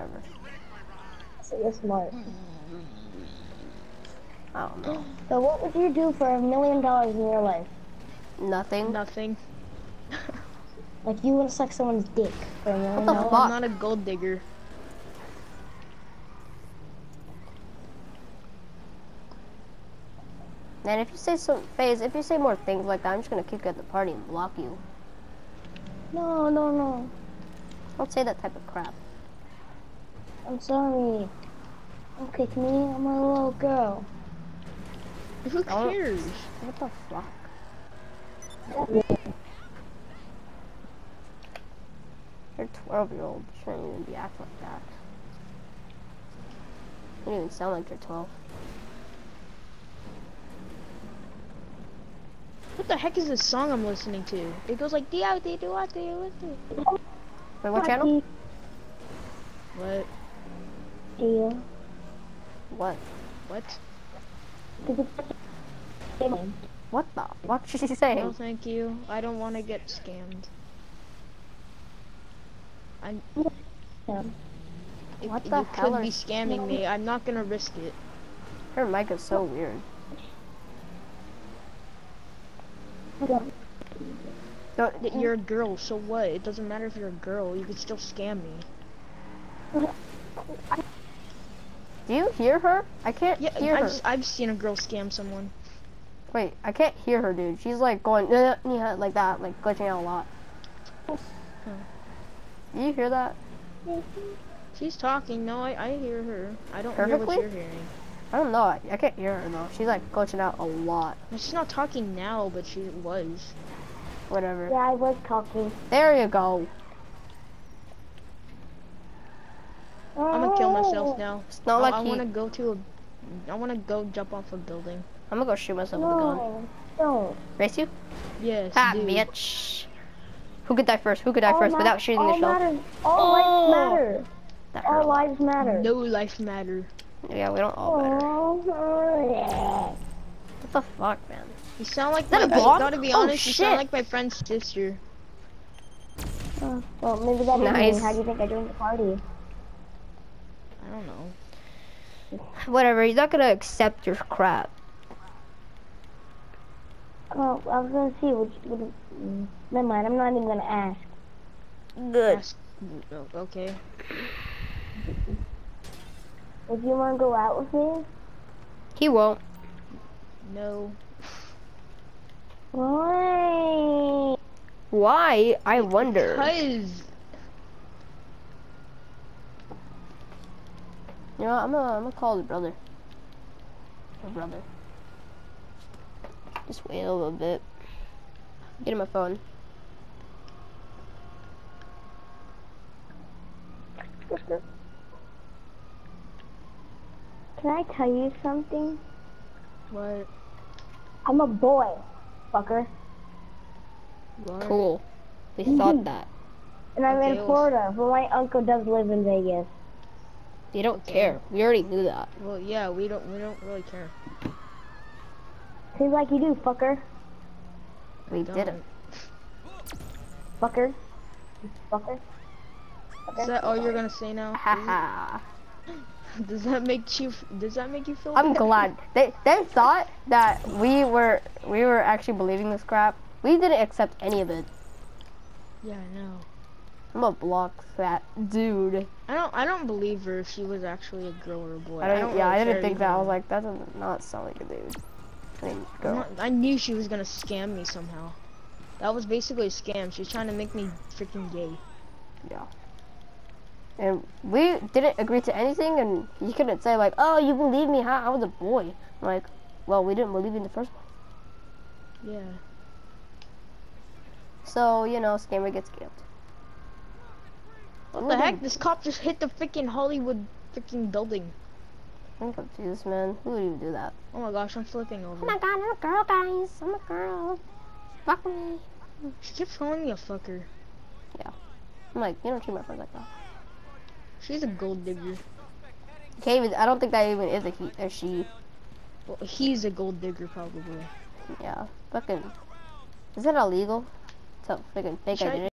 Whatever. So you're smart. Mm-hmm. I don't know. So what would you do for a million dollars in your life? Nothing. Nothing. Like you would suck someone's dick for a million the dollars? fuck? I'm not a gold digger. Man, if you say some phase, if you say more things like that, I'm just gonna kick you at the party and block you. No, no, no. Don't say that type of crap. I'm sorry. Don't kick me. I'm a little girl. Who Oh. cares? What the fuck? You're 12 year old. You shouldn't even be acting like that. You don't even sound like you're 12. What the heck is this song I'm listening to? It goes like Dio Dio Dio Dio Dio. Wait, what channel? What? Deal. What? What? What the fuck is she saying? No, thank you. I don't want to get scammed. I'm. Yeah. If What you the hell could are- be scamming me. I'm not gonna risk it. Her mic is so weird. Don't, You're a girl, so what? It doesn't matter if you're a girl. You could still scam me. Do you hear her? I can't Yeah, hear her. I've, I've seen a girl scam someone. Wait, I can't hear her, dude. She's like going "Uh, yeah, like that, like glitching out a lot. Do you hear that? She's talking. No, I, I hear her. I don't hear what you're hearing. I don't know. I, I can't hear her though. She's like glitching out a lot. No, She's not talking now, but she was. Whatever. Yeah, I was talking. There you go. I'm gonna kill myself oh. now. It's not I, like I he- want to go to a. I want to go jump off a building. I'm gonna go shoot myself with a gun. No, don't. Race you? Yes, Ha, dude. bitch. Who could die first? Who could die All first without shooting all yourself? Matters. All Oh. lives matter. That All lot. lives matter. No life matter. Yeah, we don't all matter. Oh, What the fuck, man? You sound like that my. a bot? Gotta be Oh, honest, you shit. sound like my friend's sister. yeah. Uh, well, maybe that is Nice. me. How do you think I joined the party? I don't know. Whatever. He's not gonna accept your crap. Oh, I was gonna see. Which, which, mm, never mind. I'm not even gonna ask. Good. Ask- oh, okay. If you wanna go out with me, He won't. No. why? Why? I wonder. Cause You know, what, I'm gonna, I'm gonna call the brother. My brother. Just wait a little bit. Get him my phone. Can I tell you something? what? I'm a boy, fucker, What? Cool. We thought mm-hmm. that. and I'm Okay, in Florida. But my uncle does live in Vegas. They don't Okay. care. We already knew that. Well, yeah, we don't. We don't really care. Seems like you do, fucker, We didn't. fucker, fucker. Is that all you're gonna say now? Haha. Does that make you? Does that make you feel? I'm better? glad. They they thought that we were we were actually believing this crap. We didn't accept any of it. Yeah, I know. I'm gonna block that dude. I don't. I don't believe her if she was actually a girl or a boy. I don't, don't yeah, really I didn't think that. I was like, that does not sound like a dude. I mean, not- I knew she was gonna scam me somehow. That was basically a scam. She's trying to make me freaking gay. Yeah. And we didn't agree to anything, and you couldn't say like, "Oh, you believe me? Huh? I was a boy." I'm like, well, we didn't believe in the first place. Yeah. So you know, scammer gets scammed. What the heck? This cop just hit the freaking Hollywood freaking building. I'm confused, man. Who would even do that? Oh my gosh, I'm flipping over. Oh my god, I'm a girl, guys. I'm a girl. Fuck me. She keeps calling me a fucker. Yeah. I'm like, you don't treat my friends like that. She's a gold digger. Can't even. I don't think that even is a he or she. Well, he's a gold digger probably. Yeah. Fucking. Is that illegal to freaking fake identity?